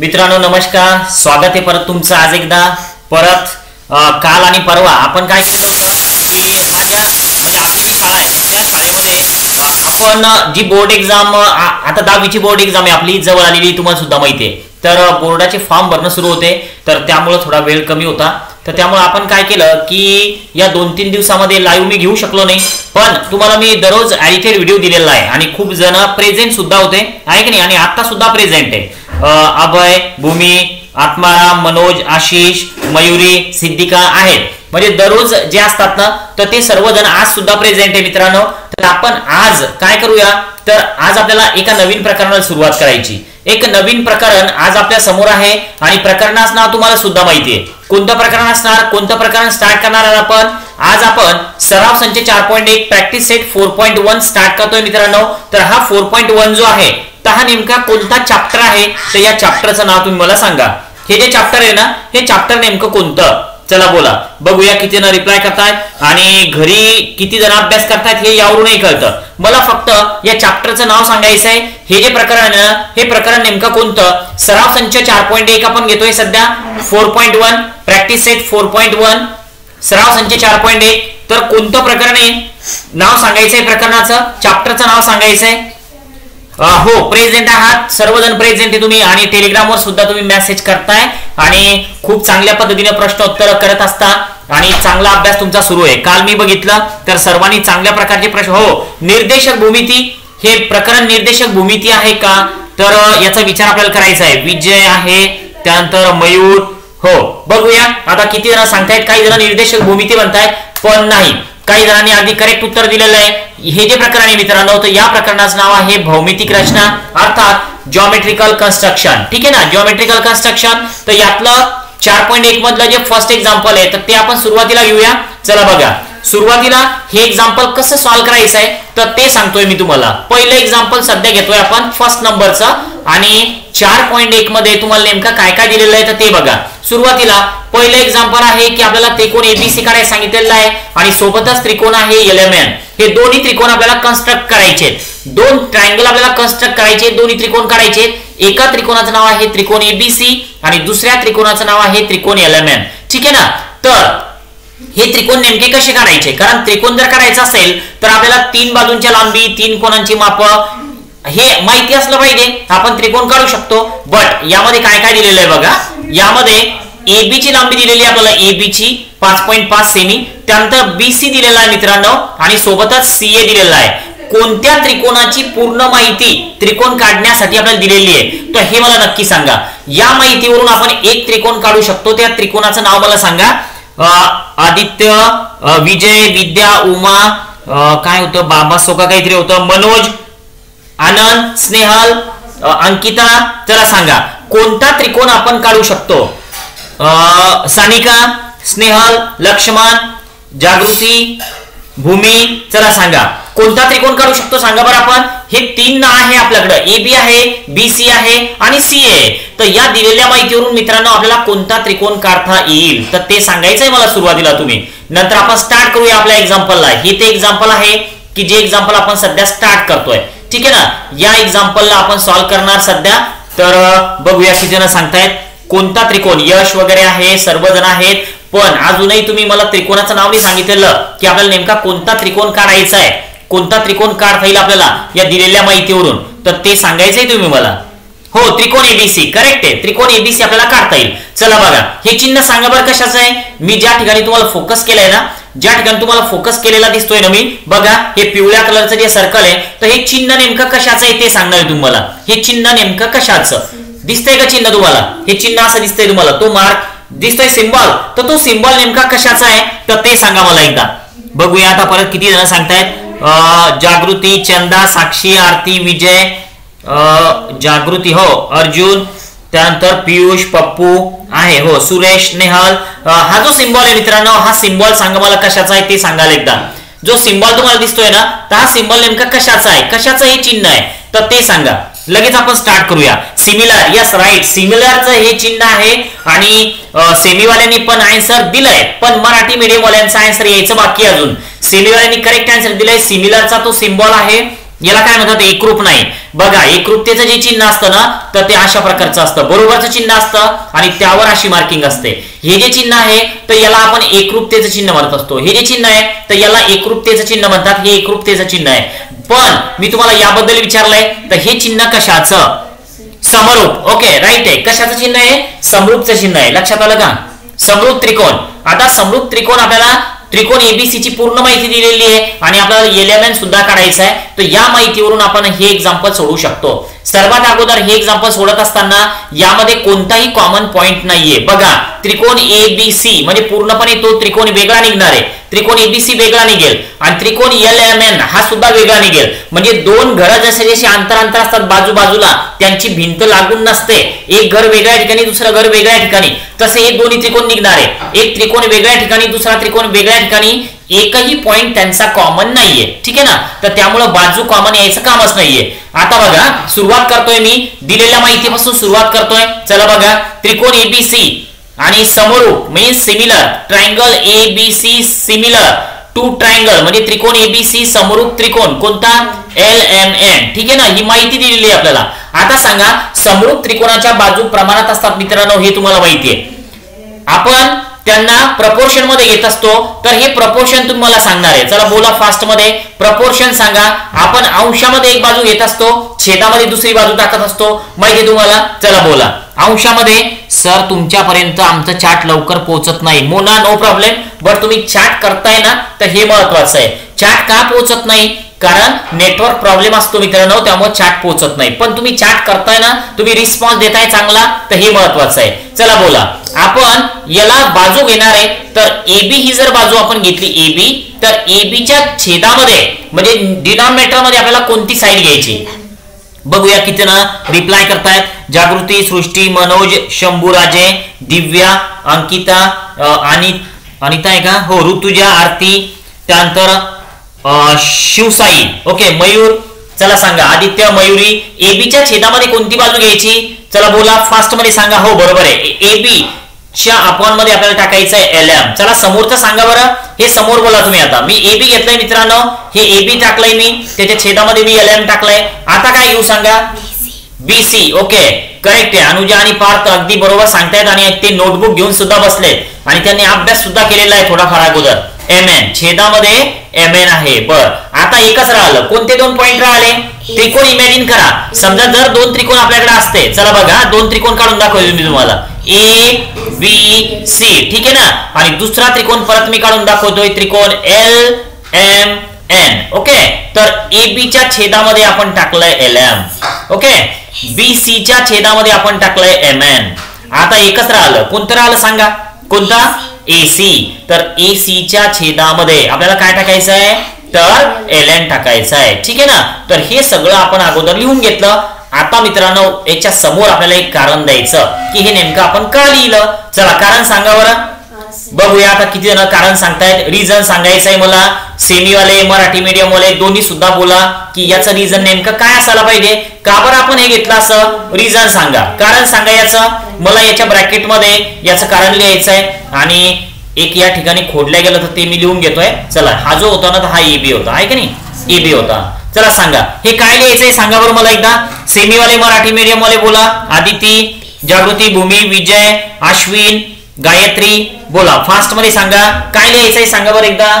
मित्रांनो नमस्कार. स्वागत आहे परत तुमचं आज एकदा. परत काल आणि परवा. आपण काय केलं होतं? की माझ्या म्हणजे आपली जी शाळा आहे त्या शाळेमध्ये आपण जी बोर्ड एक्झाम आता दहावीची बोर्ड एक्झाम आहे आपली जवळ आलेली तुम्हाला सुद्धा माहिती आहे. तर बोर्डाचे फॉर्म भरणं सुरू होते. तर त्यामुळं थोडा वेळ कमी होता. तर त्यामुळे आपण काय केलं की या दोन तीन दिवसामध्ये लाईव्ह मी घेऊ शकलो नाही. पण तुम्हाला मी दररोज एडिटेड व्हिडिओ दिलेला आहे. आणि खूप जण प्रेझेंट सुद्धा होते. आहे की नाही? आणि आता सुद्धा प्रेझेंट आहे. अभय भूमी आत्माराम मनोज आशिष मयुरी सिद्धिका आहेत. म्हणजे दररोज जे असतात ना तर ते सर्वजण आज सुद्धा प्रेझेंट आहे मित्रांनो. तर आपण आज काय करूया? तर आज आपल्याला एका नवीन प्रकरणाला सुरुवात करायची. एक नवीन प्रकरण आज आपल्यासमोर आहे आणि प्रकरणाचं नाव तुम्हाला सुद्धा माहिती आहे. कोणतं प्रकरण असणार? कोणतं प्रकरण स्टार्ट करणार आहे आपण? आज आपण सराव संच चार पॉईंट एक practice set four point one start करतोय मित्रांनो. तर हा फोर पॉईंट वन जो आहे तर हा नेमका कोणता चॅप्टर आहे? तर या चॅप्टरचं नाव तुम्ही मला सांगा. हे जे चॅप्टर आहे ना हे चॅप्टर नेमकं कोणतं? चला बोला. बघूया किती जण रिप्लाय करतायत आणि घरी किती जण अभ्यास करतायत हे यावरूनही कळतं. मला फक्त या चॅप्टरचं नाव सांगायचं आहे हे जे प्रकरण आहे ना हे प्रकरण नेमकं कोणतं? सराव संच चार पॉईंट एक आपण घेतोय सध्या. Four point one practice set four point one सराव संच चार पॉईंट एक. तर कोणतं प्रकरण आहे? नाव सांगायचंय प्रकरणाचं. चॅप्टरचं नाव सांगायचंय. हो प्रेझेंट आहात. सर्वजण प्रेझेंट आहे तुम्ही. आणि टेलिग्रामवर सुद्धा तुम्ही मेसेज करताय. आणि खूप चांगल्या पद्धतीने प्रश्न उत्तर करत असता. आणि चांगला अभ्यास तुमचा सुरू आहे. काल मी बघितलं तर सर्वांनी चांगल्या प्रकारचे प्रश्न हो निर्देशक भूमिती हे प्रकरण निर्देशक भूमिती आहे का? तर याचा विचार आपल्याला करायचा आहे. विजय आहे त्यानंतर मयूर. हो बघूया. आता किती जण सांगतायत काही जण निर्देशक भूमिती म्हणतायत पण नाही. काही जणांनी अगदी करेक्ट उत्तर दिलेलं आहे. हे जे प्रकरण आहे मित्रांनो तर या प्रकरणाचं नाव आहे भौमितिक रचना अर्थात जॉमेट्रिकल कन्स्ट्रक्शन ठीक आहे ना? जॉमेट्रिकल कन्स्ट्रक्शन तर यातलं चार पॉईंट एक मधलं जे फर्स्ट एक्झाम्पल आहे तर ते आपण सुरुवातीला घेऊया. चला बघा. सुरुवातीला हे एक्झाम्पल कसं सॉल्व्ह करायचं आहे तर ते सांगतोय मी तुम्हाला. पहिलं एक्झाम्पल सध्या घेतोय आपण फर्स्ट नंबरचं आणि चार पॉईंट एक मध्ये तुम्हाला नेमका काय काय दिलेलं आहे तर ते बघा. सुरुवातीला पहिलं एक्झाम्पल आहे की आपल्याला त्रिकोण एबीसी काढायला सांगितलेलं आहे आणि सोबतच त्रिकोण आहे एलएमएन हे दोन्ही त्रिकोण आपल्याला कन्स्ट्रक्ट करायचे दोन ट्रायंगल आपल्याला कन्स्ट्रक्ट करायचे दोन्ही त्रिकोण काढायचे एका त्रिकोणाचं नाव आहे त्रिकोण एबीसी आणि दुसऱ्या त्रिकोणाचं नाव आहे त्रिकोण एलएमएन ठीक आहे ना? तर हे त्रिकोण नेमके कसे काढायचे? कारण त्रिकोण जर काढायचा असेल तर आपल्याला तीन बाजूंच्या लांबी तीन कोणांची माप हे माहिती असलं पाहिजे. आपण त्रिकोण काढू शकतो. बट यामध्ये काय काय दिलेलं आहे बघा? यामध्ये एबी ची लांबी दिलेली आहे आपल्याला AB ची पाच पॉईंट पाच सेमी त्यानंतर बीसी दिलेला आहे मित्रांनो आणि सोबतच सीए दिलेला आहे. कोणत्या त्रिकोणाची पूर्ण माहिती त्रिकोण काढण्यासाठी आपल्याला दिलेली आहे? तर हे मला नक्की सांगा. या माहितीवरून आपण एक त्रिकोण काढू शकतो. त्या त्रिकोणाचं नाव मला सांगा. आदित्य विजय विद्या उमा काय होतं? बाबा सोका काहीतरी होतं. मनोज आनंद स्नेहल अंकिता चला सांगा. कोणता त्रिकोण आपण काढू शकतो? सानिका स्नेहल लक्ष्मण जागृती भूमी चला सांगा. कोणता त्रिकोण काढू शकतो? सांगा बरं आपण. हे तीन ना आहे आपल्याकडे. ए बी आहे बी सी आहे आणि सी आहे तर या दिलेल्या माहितीवरून मित्रांनो आपल्याला कोणता त्रिकोण काढता येईल? तर ते सांगायचंय मला सुरुवातीला तुम्ही. नंतर आपण स्टार्ट करूया आपल्या एक्झाम्पलला हे ते एक्झाम्पल आहे की जे एक्झाम्पल आपण सध्या स्टार्ट करतोय. ठीक आहे ना? या एक्झाम्पलला आपण सॉल्व्ह करणार सध्या. तर बघूया किती जण सांगतायत. कोणता त्रिकोण? यश वगैरे आहे सर्वजण आहेत. पण अजूनही तुम्ही मला त्रिकोणाचं नाव नाही सांगितलेलं की आपल्याला नेमका कोणता त्रिकोण काढायचा आहे कोणता त्रिकोण काढता येईल आपल्याला या दिलेल्या माहितीवरून? तर ते सांगायचंय तुम्ही मला. हो त्रिकोण एबीसी करेक्ट आहे. त्रिकोण एबीसी आपल्याला काढता येईल. चला बघा हे चिन्ह सांगा बरं कशाचं आहे? मी ज्या ठिकाणी तुम्हाला फोकस केलंय ना ज्या ठिकाणी तुम्हाला फोकस केलेला दिसतोय ना मी बघा हे पिवळ्या कलरचं जे सर्कल आहे तर हे चिन्ह नेमकं कशाचं आहे ते सांगणार आहे तुम्हाला. हे चिन्ह नेमकं कशाचं? दिसतंय का चिन्ह तुम्हाला? हे चिन्ह असं दिसतंय तुम्हाला. तो मार्क दिसतोय सिम्बॉल तर तो सिम्बॉल नेमका कशाचा आहे? तर ते सांगा मला एकदा. बघूया आता परत किती जण सांगतायत. जागृती चंदा साक्षी आरती विजय जागृती हो अर्जुन त्यानंतर पियुष पप्पू आहे हो सुरेश नेहल. हा जो सिम्बॉल आहे मित्रांनो हा सिम्बॉल सांगा मला कशाचा आहे ते सांगाल एकदा. जो सिम्बॉल तुम्हाला दिसतोय ना तर हा सिम्बॉल नेमका कशाचा आहे? कशाचं हे चिन्ह आहे? तर ते सांगा. लगेच आपण स्टार्ट करूया. सिमिलर यस राईट सिमिलरचं हे चिन्ह आहे आणि सेमीवाल्यांनी पण आन्सर दिलंय. पण मराठी मीडियमवाल्यांचं आन्सर यायचं बाकी अजून. अजून करेक्ट आन्सर दिलाय. सिमिलरचा तो सिम्बॉल आहे. याला काय म्हणतात? एकरूप नाही. बघा एकरूपतेचं जे चिन्ह असतं ना तर ते अशा प्रकारचं असतं. बरोबरचं चिन्ह असतं आणि त्यावर अशी मार्किंग असते. हे जे चिन्ह आहे तर याला आपण एकरूपतेचं चिन्ह म्हणत असतो. हे जे चिन्ह आहे तर याला एकरूपतेचं चिन्ह म्हणतात. हे एकरूपतेचं चिन्ह आहे. पण मी तुम्हाला याबद्दल विचारलंय तर हे चिन्ह कशाचं? समरूप. ओके राईट आहे. कशाचं चिन्ह आहे? समरूपचं चिन्ह आहे. लक्षात आलं का? समरूप त्रिकोण. आता समरूप त्रिकोण आपल्याला त्रिकोण एबीसी ची पूर्ण माहिती दिलेली आहे आणि आपल्याला एलिमेंट सुद्धा काढायचं आहे. तर या माहितीवरून आपण हे एक्झाम्पल सोडू शकतो. सर्वात अगोदर हे एक्झाम्पल सोडत असताना यामध्ये कोणताही कॉमन पॉइंट नाहीये. बघा त्रिकोण ए बी सी म्हणजे पूर्णपणे तो त्रिकोण वेगळा निघणार आहे. त्रिकोण एबीसी वेगळा निघेल आणि त्रिकोण एल एम एन हा सुद्धा वेगळा निघेल. म्हणजे दोन घर जसे जसे अंतर अंतर असतात बाजू बाजूला त्यांची भिंत लागून नसते. एक घर वेगळ्या ठिकाणी दुसरं घर वेगळ्या ठिकाणी. तसे हे दोन्ही त्रिकोण निघणार आहे. एक त्रिकोण वेगळ्या ठिकाणी दुसरा त्रिकोण वेगळ्या ठिकाणी. एकही पॉइंट त्यांचा कॉमन नाहीये. ठीक आहे ना? तर त्यामुळं बाजू कॉमन यायचं कामच नाहीये. आता बघा सुरुवात करतोय मी. दिलेल्या माहितीपासून सुरुवात करतोय. चला बघा. त्रिकोण एबीसी आणि समरूप means similar triangle A B C similar to triangle म्हणजे त्रिकोण एबीसी समरूप त्रिकोण. कोणता? एल एम एन ठीक आहे ना? ही माहिती दिलेली आहे आपल्याला. आता सांगा समरूप त्रिकोणाच्या बाजू प्रमाणात असतात मित्रांनो हे तुम्हाला माहिती आहे. आपण त्यांना प्रपोर्शनमध्ये येत असतो तर हे प्रपोर्शन तुम्हाला सांगणार आहे. चला बोला फास्टमध्ये. प्रपोर्शन सांगा. आपण अंशामध्ये एक बाजू येत असतो छेदामध्ये दुसरी बाजू टाकत असतो. माहिती तुम्हाला चला बोला. अंशामध्ये सर तुमच्यापर्यंत आमचं चार्ट लवकर पोहोचत नाही. मोना नो प्रॉब्लेम बट तुम्ही चार्ट करताय ना तर हे महत्वाचं आहे. चार्ट का पोहोचत नाही? कारण नेटवर्क प्रॉब्लेम असतो मित्रांनो त्यामुळे चॅट पोहोचत नाही. पण तुम्ही चॅट करताय ना तुम्ही रिस्पॉन्स देताय चांगला तर हे महत्वाचं आहे. चला बोला. आपण याला बाजू घेणार आहे तर एबी ही जर बाजू आपण घेतली एबी तर एबीच्या छेदामध्ये म्हणजे डिनॉमिनेटरमध्ये आपल्याला कोणती साईड घ्यायची? बघूया किती ना रिप्लाय करतायत. जागृती सृष्टी मनोज शंभूराजे दिव्या अंकिता आणि अनिता आहे का? हो ऋतुजा आरती त्यानंतर शिवसाई. ओके मयूर. चला सांगा. आदित्य मयुरी एबीच्या छेदामध्ये कोणती बाजू घ्यायची? चला बोला फास्टमध्ये सांगा. हो बरोबर आहे. एबी च्या अपॉनमध्ये आपल्याला टाकायचं आहे एल एम चला समोरचं सांगा बरं. हे समोर बोला तुम्ही आता. मी एबी घेतलंय मित्रांनो. हे एबी टाकलंय मी. त्याच्या छेदामध्ये मी एल एम टाकलंय. आता काय घेऊ सांगा? BC okay. करेक्ट आहे. अनुजा आणि पार्थ अगदी बरोबर सांगतायत आणि ते नोटबुक घेऊन सुद्धा बसलेत. आणि त्यांनी अभ्यास सुद्धा केलेला आहे थोडाफार अगोदर. एम एन छेदामध्ये एम एन आहे. बर. आता एकच राहिलं. कोणते दोन पॉईंट राहिले? त्रिकोण इमॅजिन करा. समजा जर दोन त्रिकोण आपल्याकडे असते चला बघा दोन त्रिकोण काढून दाखवतो मी तुम्हाला. ए बी सी ठीक आहे ना? आणि दुसरा त्रिकोण परत मी काढून दाखवतोय त्रिकोण एल एम एन ओके तर ए बीच्या छेदामध्ये आपण टाकलंय L M okay B C च्या छेदामध्ये आपण टाकलंय एम एन आता एकच राहिलं. कोणतं राहिलं सांगा? कोणता? एसी तर एसीच्या छेदामध्ये आपल्याला काय टाकायचं आहे तर एल एन टाकायचं आहे ठीक आहे ना? तर हे सगळं आपण अगोदर लिहून घेतलं. आता मित्रांनो याच्या समोर आपल्याला एक कारण द्यायचं की हे नेमकं आपण का लिहिलं? चला कारण सांगा बरं. बघूया आता किती जण कारण सांगतायत. रिझन सांगायचं आहे मला सेमीवाले मराठी मीडियम वाले दोन्ही सुद्धा बोला की याचं रिझन नेमकं काय असायला पाहिजे? का बरं आपण हे घेतलं असं? रिझन सांगा. कारण सांगा याचं. मला याच्या ब्रॅकेटमध्ये याचं कारण लिहायचं आहे. आणि एक या ठिकाणी खोडल्या गेलं तर ते मी लिहून घेतोय. चला हा जो होता ना हा एबी होता. आहे की नाही? एबी होता. चला सांगा. हे काय लिहायचंय सांगा बरं मला एकदा. सेमीवाले मराठी मीडियम वाले बोला. आदिती जागृती भूमी विजय अश्विन गायत्री बोला. फास्टमध्ये सांगा. काय लिहायचंय सांगा बरं एकदा.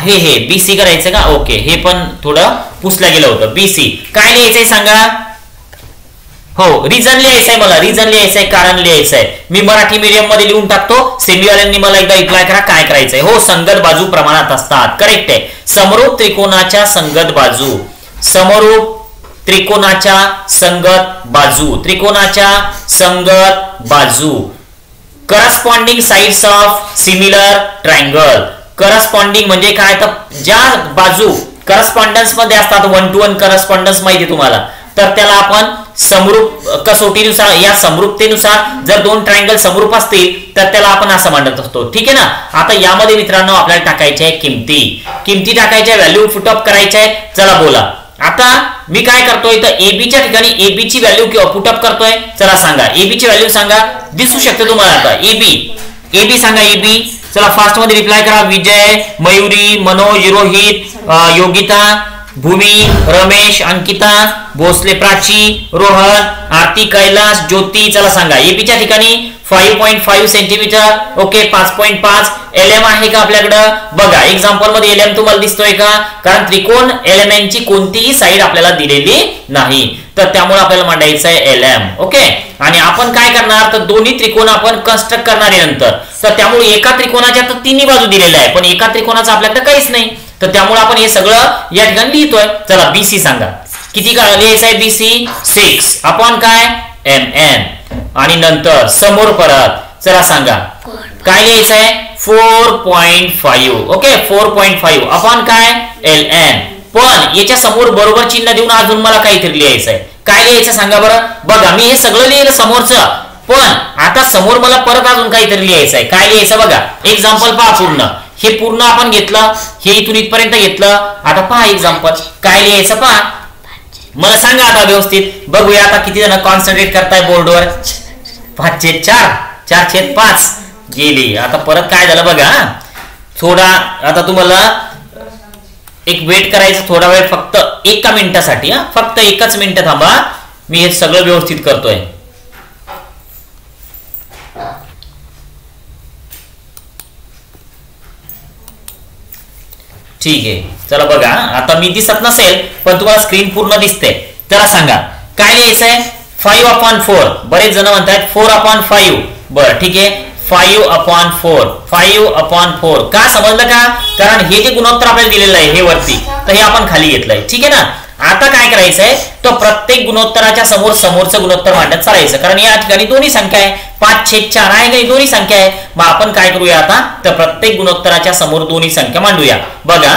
हे हे बीसी करायचं का? ओके हे पण थोडं पुसलं गेलं होतं. बीसी काय लिहायचंय सांगा? हो रिझन लिहायचंय मला. रिझन लिहायचंय कारण लिहायचंय. मी मराठी मीडियममध्ये लिहून टाकतो. सेमीवाल्यांनी मला एकदा रिप्लाय करा काय करायचंय? हो संगत बाजू प्रमाणात असतात. करेक्ट आहे. समरूप त्रिकोणाच्या संगत बाजू. समरूप त्रिकोणाच्या संगत बाजू. त्रिकोणाच्या संगत बाजू. Corresponding sides of similar triangle corresponding म्हणजे काय? तर ज्या बाजू करस्पॉन्डन्समध्ये असतात वन टू वन करस्पॉन्डन्स माहिती तुम्हाला. तर त्याला आपण समरूप कसोटीनुसार या समरूपतेनुसार जर दोन ट्रायंगल समरूप असतील तर त्याला आपण असं मांडत असतो. ठीक आहे ना? आता यामध्ये मित्रांनो आपल्याला टाकायच्या आहे किमती. किमती टाकायच्या व्हॅल्यू फुटअप करायच्या आहे. चला बोला. आता मी काय करतोय तर एबीच्या ठिकाणी एबी ची व्हॅल्यू किंवा पुटअप करतोय. चला सांगा. एबी ची व्हॅल्यू सांगा. दिसू शकते तुम्हाला आता. एबी एबी सांगा एबी चला फास्टमध्ये रिप्लाय करा. विजय मयुरी मनोज रोहित योगिता भूमी रमेश अंकिता भोसले प्राची रोहन आरती कैलास ज्योती चला सांगा. एपीच्या ठिकाणी five point five centimetre. Okay पाच पॉईंट पाच. एल एम आहे का आपल्याकडं? बघा एक्झाम्पलमध्ये एल एम तुम्हाला दिसतोय का? कारण त्रिकोण एलिमेंटची कोणतीही साईड आपल्याला दिलेली नाही. तर त्यामुळे आपल्याला मांडायचं आहे एल एम ओके? आणि आपण काय करणार? तर दोन्ही त्रिकोण आपण कन्स्ट्रक्ट करणार आहे नंतर. तर त्यामुळे एका त्रिकोणाच्या तर तिन्ही बाजू दिलेल्या आहे पण एका त्रिकोणाचं आपल्याकडे काहीच नाही. तर त्यामुळे आपण हे सगळं या ठिकाणी लिहितोय. चला बीसी सांगा. किती का लिहायचं आहे बीसी सिक्स आपण काय? एम एन आणि नंतर समोर परत चला सांगा. काय लिहायचंय four point five okay four point five आपण काय? एल एन पण याच्या समोर बरोबर चिन्ह देऊन अजून मला काहीतरी लिहायचंय काय लिहायचं सांगा बरं? बघा मी हे सगळं लिहिलं समोरचं. पण आता समोर मला परत अजून काहीतरी लिहायचंय काय लिहायचं बघा? एक्झाम्पल पहा पूर्ण. हे पूर्ण आपण घेतलं हे इथून इथपर्यंत घेतलं. आता पहा एक्झाम्पल काय लिहायचं पहा? मला सांगा आता व्यवस्थित. बघूया आता किती जण कॉन्सन्ट्रेट करताय बोर्डवर. पाचशे चार. चारशे पाच. गेली. आता परत काय झालं बघा थोडा आता तुम्हाला एक वेट करायचं थोडा वेळ फक्त एका मिनिटासाठी हा. फक्त एकच मिनिट थांबा. मी हे सगळं व्यवस्थित करतोय. ठीक आहे. चला बघा आता मी दिसत नसेल पण तुम्हाला स्क्रीन पूर्ण दिसते. त्याला सांगा काय लिहायचंय फाईव्ह अपॉन फोर बरेच जण म्हणतात फोर अपॉन फाईव्ह बरं ठीक आहे. Five upon four five upon four का समजलं का? कारण हे जे गुणोत्तर आपल्याला दिलेलं आहे हे वरती तर हे आपण खाली घेतलंय. ठीक आहे ना? आता काय करायचंय? तो प्रत्येक गुणोत्तराच्या समोर समोरचं गुणोत्तर मांडत चालायचं. कारण या ठिकाणी दोन्ही संख्या आहे. पाच छेद चार आहे काही दोन्ही संख्या आहे. मग आपण काय करूया आता? तर प्रत्येक गुणोत्तराच्या समोर दोन्ही संख्या मांडूया. बघा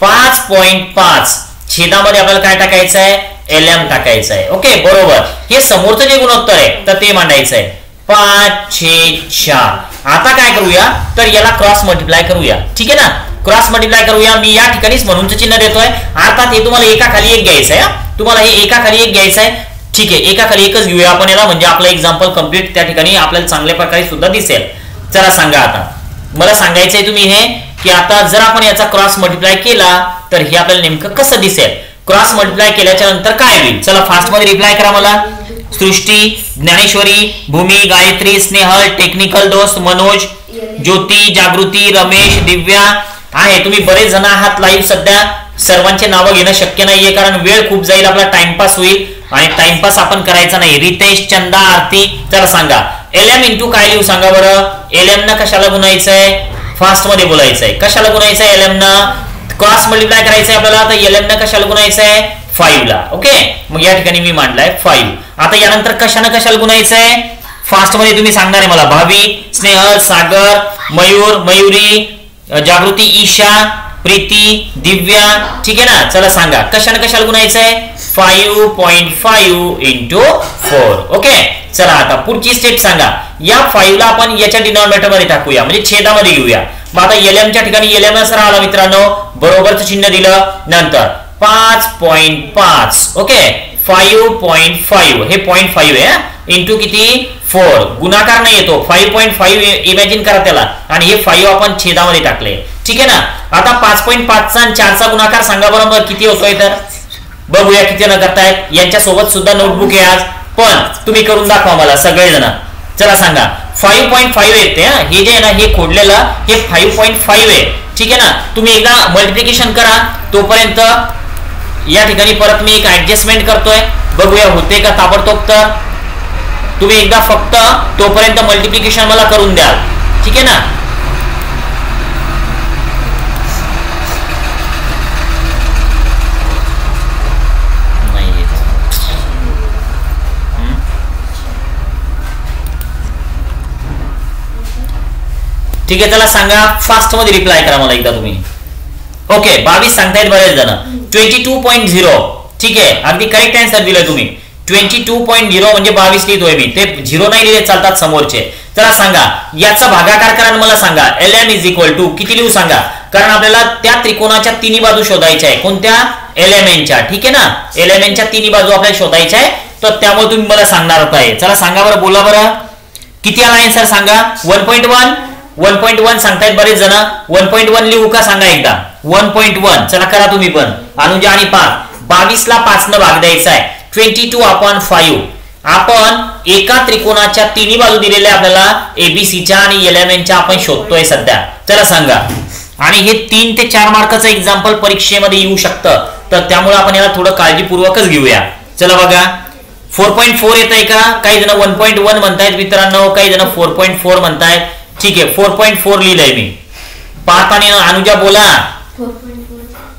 पाच पॉईंट पाच. छेदामध्ये आपल्याला काय टाकायचं आहे एल एम टाकायचं आहे ओके बरोबर. हे समोरचं जे गुणोत्तर आहे तर ते मांडायचं आहे पाच छेद चार. आता काय करूया? तर याला क्रॉस मल्टिप्लाय करूया. ठीक आहे ना? क्रॉस मल्टिप्लाय करूया. मी या ठिकाणीच म्हणूनच चिन्ह देतोय. अर्थात हे तुम्हाला एका खाली एक घ्यायचं आहे तुम्हाला हे एका खाली एक घ्यायचं आहे. ठीक आहे एका खाली एकच घेऊया आपण याला. म्हणजे आपलं एक्झाम्पल कंप्लीट त्या ठिकाणी आपल्याला चांगल्या प्रकारे सुद्धा दिसेल. चला सांगा आता. मला सांगायचंय तुम्ही हे की आता जर आपण याचा क्रॉस मल्टिप्लाय केला तर हे आपल्याला नेमकं कसं दिसेल? क्रॉस मल्टिप्लाय केल्याच्यानंतर काय होईल? चला फास्टमध्ये रिप्लाय करा मला. सृष्टी ज्ञानेश्वरी भूमी गायत्री स्नेहल टेक्निकल दोस्त मनोज ज्योती जागृती रमेश दिव्या आहे. तुम्ही बरेच जण आहात लाईव्ह सध्या. सर्वांचे नावं घेणं शक्य नाहीये कारण वेळ खूप जाईल आपला टाइमपास होईल. आणि टाइमपास आपण करायचा नाही. रितेश चंदा आरती चला सांगा. एल एम इंटू काय लिहू सांगा बरं? एल एम न कशाला गुणायचंय? फास्टमध्ये बोलायचंय. कशाला गुणायचंय एल एम न क्रॉस मल्टिप्लाय करायचंय आपल्याला तर एल एम न कशाला गुणायचंय? फाईव्ह ला. ओके मग या ठिकाणी मी मांडलाय फाईव्ह आता यानंतर कशानं कशाला गुणायचंय? फास्टमध्ये तुम्ही सांगणार आहे मला. भावी स्नेहल सागर मयूर मयुरी जागृती ईशा प्रीती दिव्या ठीक आहे ना? चला सांगा. कशाने कशाला गुणायचंय? Five point five into four okay चला आता पुढची स्टेप सांगा. या फाईव्हला आपण याच्या डिनॉमिनेटरमध्ये टाकूया. म्हणजे छेदामध्ये घेऊया. मग आता एलएमच्या च्या ठिकाणी एलएम असं आला मित्रांनो. बरोबरच चिन्ह दिलं. नंतर पाच पॉईंट पाच. ओके फाईव्ह पॉईंट फाईव्ह हे पॉईंट फाईव्ह आहे इंटू किती? फोर. गुणाकार नाही येतो. फाईव्ह पॉईंट फाईव्ह इमॅजिन करा त्याला. आणि हे फाईव्ह आपण छेदामध्ये टाकले. ठीक आहे ना? आता पाच पॉईंट पाचचा आणि चारचा गुणाकार सांगा बरोबर किती होतोय तर. बघूया किती न करतायत यांच्या सोबत सुद्धा नोटबुक आहे आज. पण तुम्ही करून दाखवा मला सगळेजण. चला सांगा. फाईव्ह पॉईंट फाईव्ह येते हे. जे आहे ना हे खोडलेलं हे फाईव्ह पॉईंट फाईव्ह आहे. ठीक आहे ना? तुम्ही एकदा मल्टिप्लिकेशन करा. तोपर्यंत या ठिकाणी परत मी एक ऍडजस्टमेंट करतोय. बघूया होते का ताबडतोब तर. तुम्ही एकदा फक्त तोपर्यंत मल्टिप्लिकेशन मला करून द्याल. ठीक आहे ना? ठीक आहे त्याला सांगा. फास्टमध्ये रिप्लाय करा मला एकदा तुम्ही. ओके बावीस सांगतायत बरेच जण. ट्वेंटी टू पॉईंट झिरो ठीक आहे अगदी करेक्ट आन्सर दिलाय तुम्ही. ट्वेंटी टू पॉईंट झिरो म्हणजे बावीस लिहितोय मी. ते झिरो नाही लिहिले चालतात समोरचे. चला सांगा याचा भागाकार करा मला सांगा L M is equal to किती लिहू सांगा? कारण आपल्याला त्या त्रिकोणाच्या तिन्ही बाजू शोधायच्या आहे. कोणत्या? एल एम एनच्या ठीक आहे ना? एल एम एनच्या तिन्ही बाजू आपल्याला शोधायच्या आहे. तर त्यामुळे तुम्ही मला सांगणार आहे चला सांगा बरं बोला बरं. किती आला आन्सर सांगा? One point one? One point one सांगतायत बरेच जण. वन पॉईंट वन लिहू का? सांगा एकदा. One point one. चला करा तुम्ही पण. अनुजा आणि पाच बावीस ला पाच न भाग द्यायचा आहे. ट्वेंटी टू अपॉन फाईव्ह आपण एका त्रिकोणाच्या तिन्ही बाजू दिलेल्या आपल्याला एबीसीच्या आणि एलेमेंटच्या आपण शोधतोय सध्या. चला सांगा. आणि हे तीन ते चार मार्काचं एक्झाम्पल परीक्षेमध्ये येऊ शकतं. तर त्यामुळे आपण याला थोडं काळजीपूर्वकच घेऊया. चला बघा. फोर पॉईंट फोर येत आहे का? काही जण वन पॉईंट वन म्हणतायत मित्रांनो काही जण फोर पॉईंट फोर म्हणतायत. ठीक आहे फोर पॉईंट फोर लिहिलंय मी. पाच आणि अनुजा बोला.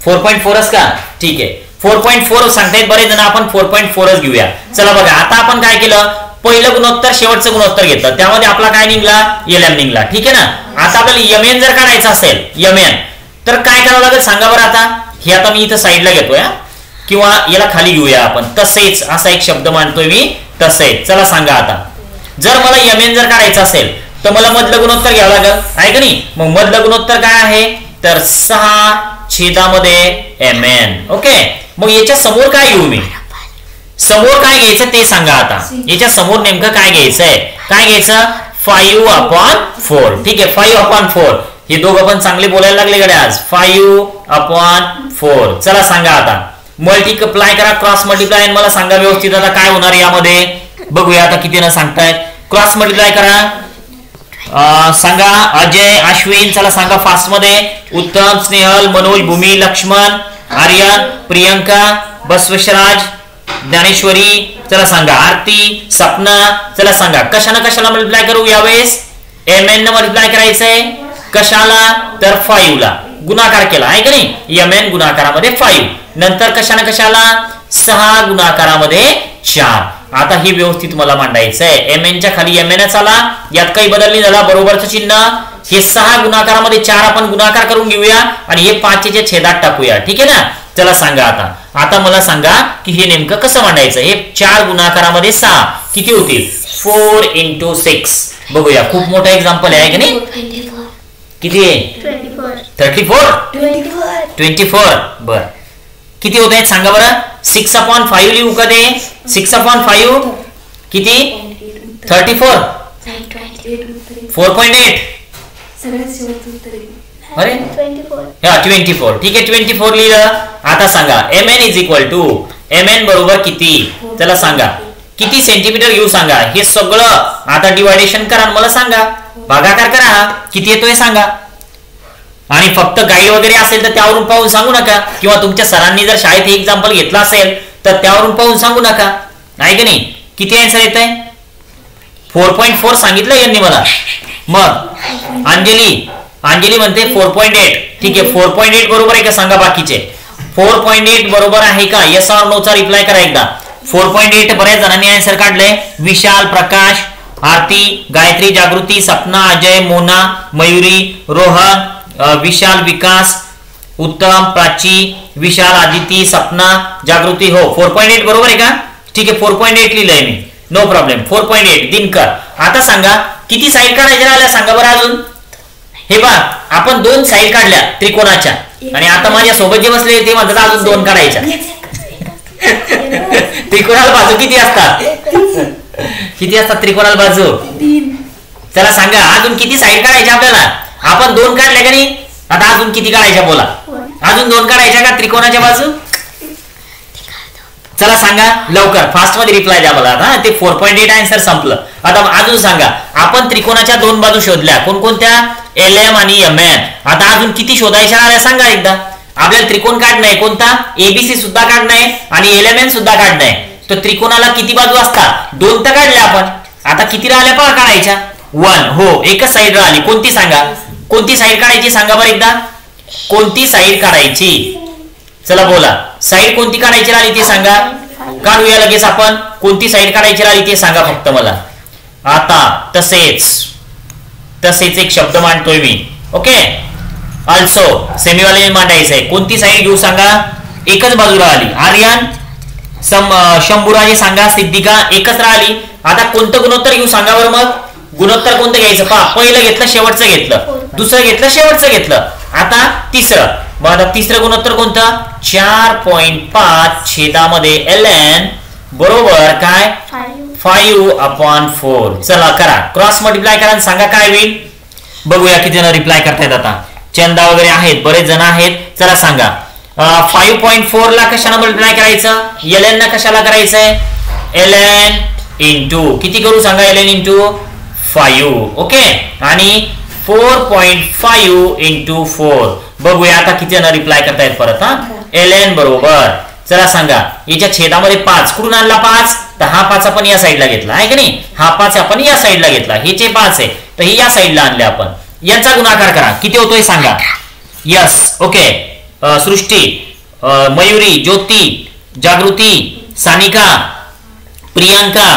फोर पॉईंट फोरच का? ठीक आहे. फोर पॉईंट फोर सांगतायत बरेच जण आपण फोर पॉईंट फोरच घेऊया. चला बघा आता आपण काय केलं? पहिलं गुणोत्तर शेवटचं गुणोत्तर घेतलं. त्यामध्ये आपला काय निघला? एल निघला. ठीक आहे ना? आता आपल्याला यमएन जर काढायचं असेल यमएन तर काय करावं लागेल? सांगा बरं आता. हे आता मी इथं साईडला घेतोय किंवा याला खाली घेऊया आपण. तसेच असा एक शब्द मांडतोय मी तसेच. चला सांगा आता. जर मला यमएन जर काढायचं असेल तर मला मधलं गुणोत्तर घ्यावं लागेल. आहे का नाही? मग मधलं गुणोत्तर काय आहे? तर सहा छेदामध्ये एम एन ओके? मग याच्या समोर काय घेऊ मी? समोर काय घ्यायचं ते सांगा आता. याच्या समोर नेमकं काय घ्यायचंय? काय घ्यायचं? फाईव्ह अपॉन फोर ठीक आहे फाईव्ह अपॉन फोर हे दोघं पण चांगले बोलायला लागले गडे आज. फाईव्ह अपॉन फोर चला सांगा आता. मल्टीप्लाय करा क्रॉस मल्टिप्लाय मला सांगा व्यवस्थित आता काय होणार यामध्ये. बघूया आता किती ना सांगतायत. क्रॉस मल्टिप्लाय करा. सांगा अजय अश्विन चला सांगा फास्टमध्ये उत्तम स्नेहल मनोज भूमी लक्ष्मण. आर्यन प्रियंका बसवशराज ज्ञानेश्वरी चला सांगा. आरती सपना चला सांगा. कशाला कशाला मल्टिप्लाय करू यावेळेस? एम एन न मल्टिप्लाय करायचंय. कशाला? तर फाईव्ह ला. गुणाकार केला आहे का नाही? एम एन गुणाकारामध्ये फाईव्ह नंतर कशाला कशाला? सहा गुणाकारामध्ये चार. आता हे व्यवस्थित मला मांडायचं आहे एम एनच्या खाली एम एन आला. यात काही बदल झाला. बरोबरचं चिन्ह. हे सहा गुणाकारामध्ये चार आपण गुणाकार करून घेऊया आणि हे पाचच्या छेदात टाकूया. ठीक आहे ना? चला सांगा आता. आता मला सांगा की हे नेमकं कसं मांडायचं? हे चार गुणाकारामध्ये सहा. किती होतील? फोर इंटू सिक्स बघूया. खूप मोठं एक्झाम्पल आहे की नाही? किती आहे? थर्टी फोर ट्वेंटी फोर बर. किती होत आहेत? सांगा बरं. सिक्स अपॉन फाईव्ह लिहू का ते? सिक्स अपॉन फाईव्ह किती? Thirty four four point eight twenty four. ठीक आहे ट्वेंटी फोर लिहिलं. आता सांगा M N is equal to M N बरोबर किती? चला सांगा. किती सेंटीमीटर घेऊ सांगा? हे सगळं आता डिवायडेशन करा मला सांगा. भागाकार करा किती येतोय सांगा. आणि फक्त गाईड वगैरे असेल तर त्यावरून पाहून सांगू नका. किंवा तुमच्या सरांनी जर शाळेत हे एक्झाम्पल घेतलं असेल तर त्यावरून पाहून सांगू नका. नाही का नाही? किती आन्सर येत आहे फोर पॉईंट फोर सांगितलं यांनी मला. मग अंजली अंजली म्हणते फोर पॉईंट एट ठीक आहे फोर पॉईंट एट बरोबर आहे का? सांगा बाकीचे. फोर पॉईंट एट बरोबर आहे का? यस आर नोचा रिप्लाय करा एकदा. फोर पॉईंट एट बऱ्याच जणांनी आन्सर काढलंय विशाल प्रकाश आरती गायत्री जागृती सपना अजय मोना मयुरी रोहन विशाल विकास उत्तम प्राची विशाल आदिती सपना जागृती हो. फोर पॉईंट एट बरोबर आहे का? ठीक आहे फोर पॉईंट एट लिहिलंय मी. No problem four point eight Dinkar. आता सांगा किती साईड काढायच्या राहिल्या सांगा बरं अजून? हे बा आपण दोन साईड काढल्या त्रिकोणाच्या. आणि आता माझ्या सोबत जे बसले ते म्हणतात अजून दोन काढायच्या. त्रिकोणाला बाजू किती असतात? किती असतात त्रिकोणाला बाजू? चला सांगा अजून किती साईड काढायच्या आपल्याला? आपण दोन काढल्या का नाही? आता अजून किती काढायच्या बोला. अजून दोन काढायच्या का त्रिकोणाच्या बाजू? चला सांगा लवकर. फास्टमध्ये रिप्लाय द्या मला हा. ते फोर पॉईंट एट आन्सर संपलं. आता अजून सांगा आपण त्रिकोणाच्या दोन बाजू शोधल्या. कोणकोणत्या? एल एम आणि एम एन आता अजून किती शोधायच्या आल्या सांगा एकदा. आपल्याला त्रिकोण काढणं कोणता? एबीसी सुद्धा काढणं आहे आणि एल एम एन सुद्धा काढणं आहे. तर त्रिकोणाला किती बाजू असतात? दोन तर काढल्या आपण. आता किती राहिल्या पहा काढायच्या. वन हो एकच साईड राहिली. कोणती सांगा? कोणती साईड काढायची सांगा बरं एकदा. कोणती साईड काढायची? चला बोला. साईड कोणती काढायची राहिली ते सांगा. काढूया लगेच आपण. कोणती साईड काढायची राहिली ते सांगा फक्त मला. आता तसेच. तसेच एक शब्द मांडतोय मी. ओके? ऑल्सो सेमीवाले आहे. कोणती साईड घेऊ सांगा? एकच बाजू राहिली. आर्यन शंभूराजे सांगा सिद्धिका एकच राहिली. आता कोणतं गुणोत्तर घेऊ सांगा बरं मग? गुणोत्तर कोणतं घ्यायचं? पहा पहिलं घेतलं शेवटचं घेतलं. दुसरं घेतलं शेवटचं घेतलं. आता तिसरं. मग आता तिसरं गुणोत्तर कोणतं? चार पॉइंट पाच छेदामध्ये एल एन बरोबर काय? फाईव्ह अपॉन फोर चला करा. क्रॉस मल्टिप्लाय करा सांगा काय होईल? बघूया किती जण रिप्लाय करतायत आता. चंदा वगैरे आहेत बरेच जण आहेत. चला सांगा. फाईव्ह पॉईंट फोर ला कशाला मल्टिप्लाय करायचं? एल एन ना कशाला करायचंय? एल एन इंटू किती करू सांगा L N into five okay आणि four point five into four बघूया आता किती जण रिप्लाय करतायत परत हा? एल एन बरोबर. चला सांगा याच्या छेदामध्ये पाच. कुठून आणला पाच? तर हा पाच आपण या साईडला घेतला आहे की नाही? हा पाच आपण या साईडला घेतला. हे जे पाच आहे तर हे या साईडला आणले आपण. यांचा गुणाकार करा. किती होतोय सांगा? यस ओके सृष्टी मयुरी ज्योती जागृती सानिका प्रियांका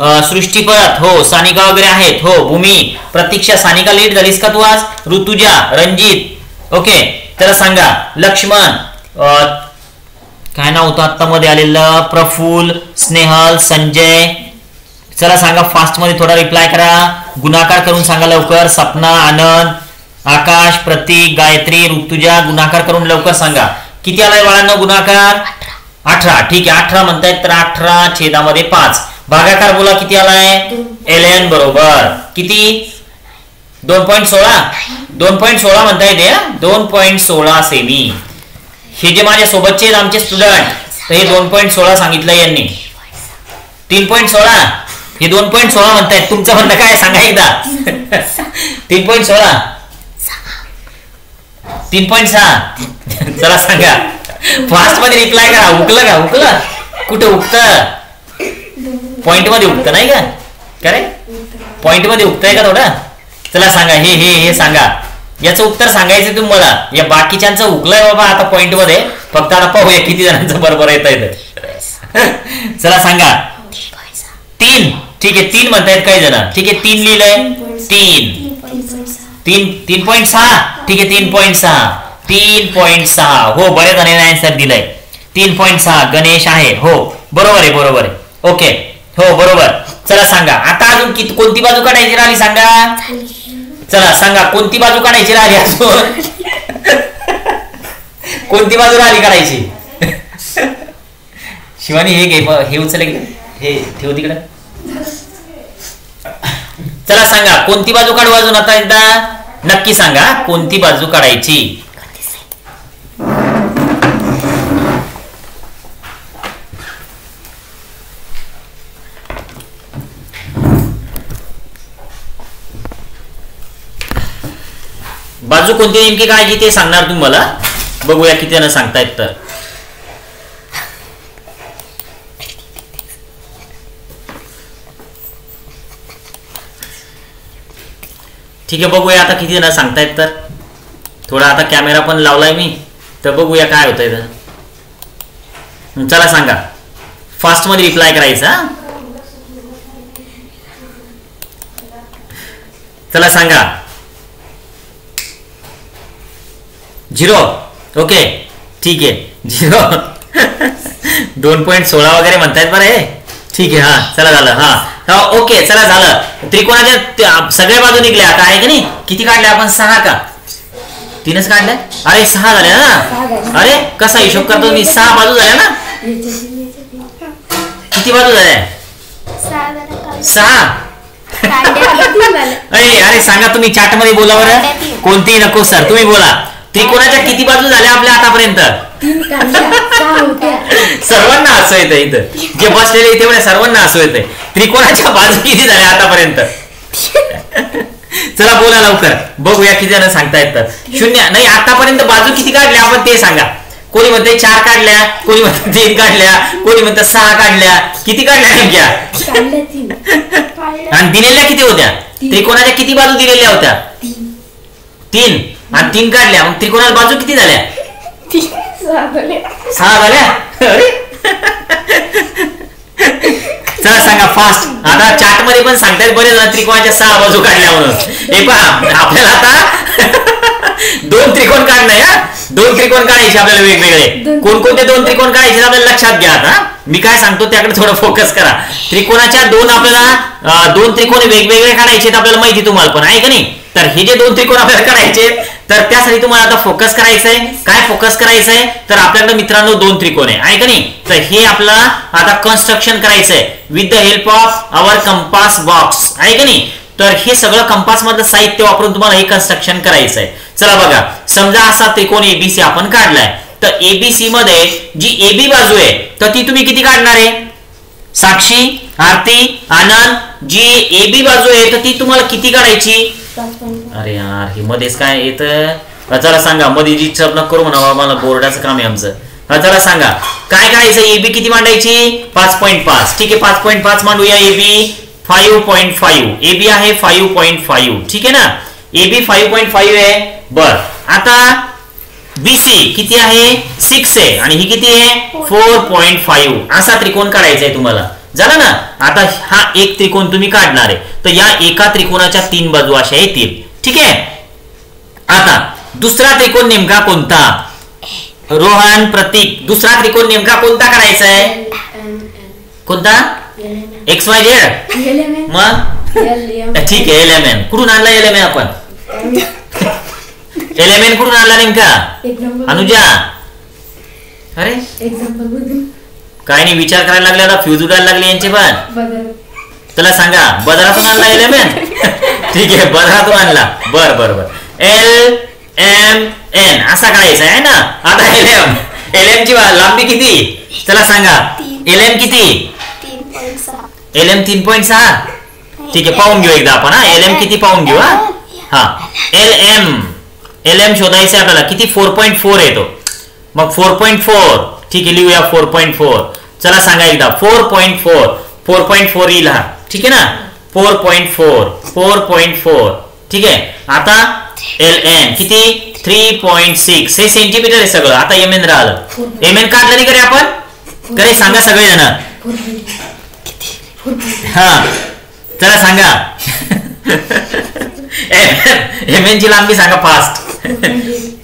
सृष्टी परत हो सानिका वगैरे आहेत हो भूमी प्रतीक्षा सानिका लेट झालीस का तू आज? ऋतुजा रंजित ओके तर सांगा लक्ष्मण काय नाव होतं आत्ता मध्ये आलेलं? प्रफुल स्नेहल संजय चला सांगा फास्टमध्ये थोडा रिप्लाय करा. गुणाकार करून सांगा लवकर. सपना आनंद आकाश प्रतीक गायत्री ऋतुजा गुणाकार करून लवकर सांगा. किती आलाय बाळांना गुणाकार? अठरा. ठीक आहे अठरा म्हणतायत तर अठरा छेदामध्ये पाच. भागाकार बोला किती आलाय? एल एन बरोबर. किती? दोन पॉईंट सोळा? दोन पॉईंट सोळा म्हणता येते दोन पॉईंट सोळा सेमी. हे जे माझ्या सोबतचे आमचे स्टुडंट तर हे दोन पॉईंट सोळा सांगितलं यांनी. तीन पॉईंट सोळा? हे दोन पॉईंट सोळा म्हणतायत. तुमचं म्हणणं काय? सांगा एकदा. तीन पॉईंट सोळा? तीन पॉईंट सहा? चला सांगा. फास्टमध्ये रिप्लाय करा. उकलं का? उकलं? कुठे उगत पॉइंटमध्ये उगत नाही का? करे रे पॉइंटमध्ये उगतंय का थोडं? चला सांगा हे हे हे सांगा. याचं उत्तर सांगायचं तुम्ही मला या बाकीच्यांचं उकलंय बाबा आता पॉइंटमध्ये. फक्त आता पाहूया किती जणांचं बरोबर येत आहे चला सांगा. तीन. ठीक आहे तीन म्हणतायत काही जण. ठीक आहे तीन लिहिलंय. तीन. तीन तीन पॉईंट सहा. ठीक आहे तीन पॉईंट सहा. तीन पॉईंट सहा. हो बऱ्याच जणांनी आन्सर दिलंय. तीन पॉईंट सहा. गणेश आहे. हो बरोबर आहे बरोबर आहे. ओके हो बरोबर. चला सांगा. आता अजून किती कोणती बाजू काढायची राहिली सांगा? चला सांगा. कोणती बाजू काढायची राहिली अजून? कोणती बाजू राहिली काढायची? शिवानी हे घे हे उचल हे ठेव तिकडे. चला सांगा. कोणती बाजू काढू अजून आता एकदा? नक्की सांगा. कोणती बाजू काढायची? बाजू कोणती नेमकी काढायची ते सांगणार तुम्हाला? बघूया किती जण सांगतायत तर. ठीक आहे बघूया आता किती जण सांगतायत तर. थोडा आता कॅमेरा पण लावलाय मी तर बघूया काय होतंय तर. चला सांगा. फास्टमध्ये रिप्लाय करायचा चला सांगा. झिरो. ओके. ठीक आहे. झिरो. दोन पॉईंट सोळा वगैरे म्हणतायत बरं हे? ठीक आहे हा. चला झालं हा. हा ओके चला झालं. त्रिकोणाच्या सगळ्या बाजू निघल्या. आता आहे की नाही? किती काढल्या आपण? सहा का? तीनच काढल्या? अरे सहा झाल्या ना? अरे कसा हिशोब करतो मी? सहा बाजू झाल्या ना? किती बाजू झाल्या? सहा. अरे अरे सांगा तुम्ही चॅटमध्ये बोला बरं. कोणतीही नको सर तुम्ही बोला. त्रिकोणाच्या किती बाजू झाल्या आपल्या आतापर्यंत? सर्वांना हसू येतं इथं. जे बसलेले इथे एवढ्या सर्वांना हसू येते त्रिकोणाच्या बाजू किती झाल्या आतापर्यंत? चला बोला लवकर. बघूया किती जण सांगतायत तर शून्य नाही आतापर्यंत बाजू किती काढल्या? आपण ते सांगा. कोणी म्हणते चार काढल्या कोणी म्हणते तीन काढल्या कोणी म्हणते सहा काढल्या. किती काढल्या नेमक्या? आणि दिलेल्या किती होत्या? त्रिकोणाच्या किती बाजू दिलेल्या होत्या? तीन. आणि तीन काढल्या. मग त्रिकोणाला बाजू किती झाल्या? सहा झाल्या? अरे. चला सांगा फास्ट आता चार्टमध्ये पण सांगतायत बरेच त्रिकोणाच्या सहा बाजू काढल्या म्हणून. हे पहा आपल्याला आता दोन त्रिकोण काढणं हा. दोन त्रिकोण काढायचे आपल्याला वेगवेगळे. कोणकोणते दोन त्रिकोण काढायचे आपल्याला लक्षात घ्या आता. मी काय सांगतो त्याकडे थोडं फोकस करा. त्रिकोणाच्या दोन आपल्याला दोन त्रिकोण वेगवेगळे काढायचे आपल्याला माहिती तुम्हाला पण आहे का नाही? तर हे जे दोन त्रिकोण आपल्याला काढायचे तर त्यासाठी तुम्हाला आता फोकस करायचंय. काय फोकस करायचंय? तर आपल्याकडे मित्रांनो दोन त्रिकोण आहे. आहे का नाही? तर हे आपला आता कन्स्ट्रक्शन करायचंय. With the help of our compass box आहे का नाही? तर हे सगळं कंपास मधलं साहित्य वापरून तुम्हाला हे कन्स्ट्रक्शन करायचं आहे चला बघा. समजा असा त्रिकोण एबीसी आपण काढलाय. तर एबीसी मध्ये जी एबी बाजू आहे तर ती तुम्ही किती काढणार आहे? साक्षी आरती आनंद जी एबी बाजू आहे तर ती तुम्हाला किती काढायची? अरे यार हे मध्येच काय येत चला सांगा मध्ये जी चपनक करू म्हणा मला बोर्डाचं काम आहे आमचं. हा चला सांगा काय करायचं एबी किती मांडायची? पाच पॉईंट पाच. ठीक आहे पाच पॉईंट पाच मांडूया AB five point five AB आहे फाईव्ह पॉईंट फाईव्ह ठीक आहे ना? एबी फाईव्ह पॉईंट फाईव्ह आहे. बर. आता बीसी किती आहे? सिक्स आहे. आणि ही किती आहे? फोर पॉईंट फाईव्ह असा त्रिकोण काढायचा आहे तुम्हाला. झालं ना? आता हा एक त्रिकोण तुम्ही काढणार आहे. तर या एका त्रिकोणाच्या तीन बाजू अशा येतील. ठीक आहे? आता दुसरा त्रिकोण नेमका कोणता? रोहन प्रतीक. दुसरा त्रिकोण नेमका कोणता करायचा आहे? कोणता? एक्स वाय झेड मग? ठीक आहे एलेमेन कुठून आणला एलेमेन आपण? एलेमेन कुठून आणला नेमका? अनुजा. अरे? काय नाही विचार करायला लागले आता. फ्यूज उडायला लागले यांचे पण. तुला सांगा बदरातून आणला एलेमेन ठीक आहे बदरातून आणला बर बर बर. एल एम एन असा करायचा आहे ना? आता एल एम एल एम ची लांबी किती? चला सांगा. एल एम किती? एल एम तीन पॉईंट सहा? ठीक आहे पाहून घेऊ एकदा आपण हा? एल एम किती पाहून घेऊ हा? हा. एल एम एल एम शोधायचं आहे आपल्याला. किती? फोर पॉईंट फोर येतो. मग फोर पॉईंट फोर ठीक आहे लिहूया फोर पॉईंट फोर चला सांगा एकदा. Four point four four point four येईल हा ठीक आहे ना? Four point four. Four point four. ठीक आहे? आता एल एन. किती? Three point six. हे सेंटीमीटर आहे सगळं. आता एम एन राहिलं. एम एन काढलं नाही करे आपण? करे सांगा सगळेजण. हा. चला सांगा. एम एन ची लांबी सांगा फास्ट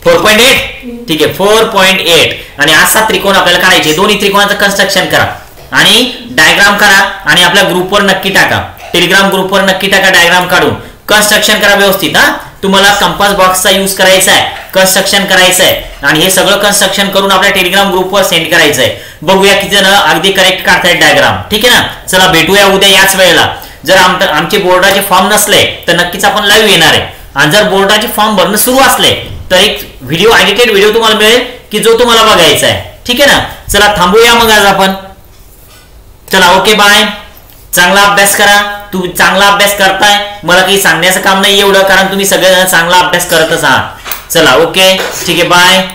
फोर पॉईंट एट. ठीक आहे. Four point eight. आणि असा त्रिकोण आपल्याला काढायचे. दोन्ही त्रिकोणाचं कन्स्ट्रक्शन करा. आणि डायग्राम करा. आणि आपल्या ग्रुपवर नक्की टाका. टेलिग्राम ग्रुपवर नक्की टाका डायग्राम काढून. कन्स्ट्रक्शन करा व्यवस्थित हा. तुम्हाला कंपास बॉक्सचा यूज करायचा आहे कन्स्ट्रक्शन करायचं आहे आणि हे सगळं कन्स्ट्रक्शन करून आपल्या टेलिग्राम ग्रुपवर सेंड करायचं आहे बघूया किती जण अगदी करेक्ट काढतायत डायग्राम ठीक आहे ना? चला भेटूया उद्या याच वेळेला. जर आमचे बोर्डाचे फॉर्म नसले तर नक्कीच आपण लाईव्ह येणार आहे. आणि जर बोर्डाचे फॉर्म भरणं सुरू असले तर एक व्हिडिओ एडिटेड व्हिडिओ तुम्हाला मिळेल की जो तुम्हाला बघायचा आहे ठीक आहे ना? चला थांबूया मग आज आपण. चला ओके बाय चांगला अभ्यास करा. तुम्ही चांगला अभ्यास करताय. मला काही सांगण्याचं काम नाही एवढं कारण तुम्ही सगळेजण चांगला अभ्यास करतच आहात. चला ओके? ठीक आहे बाय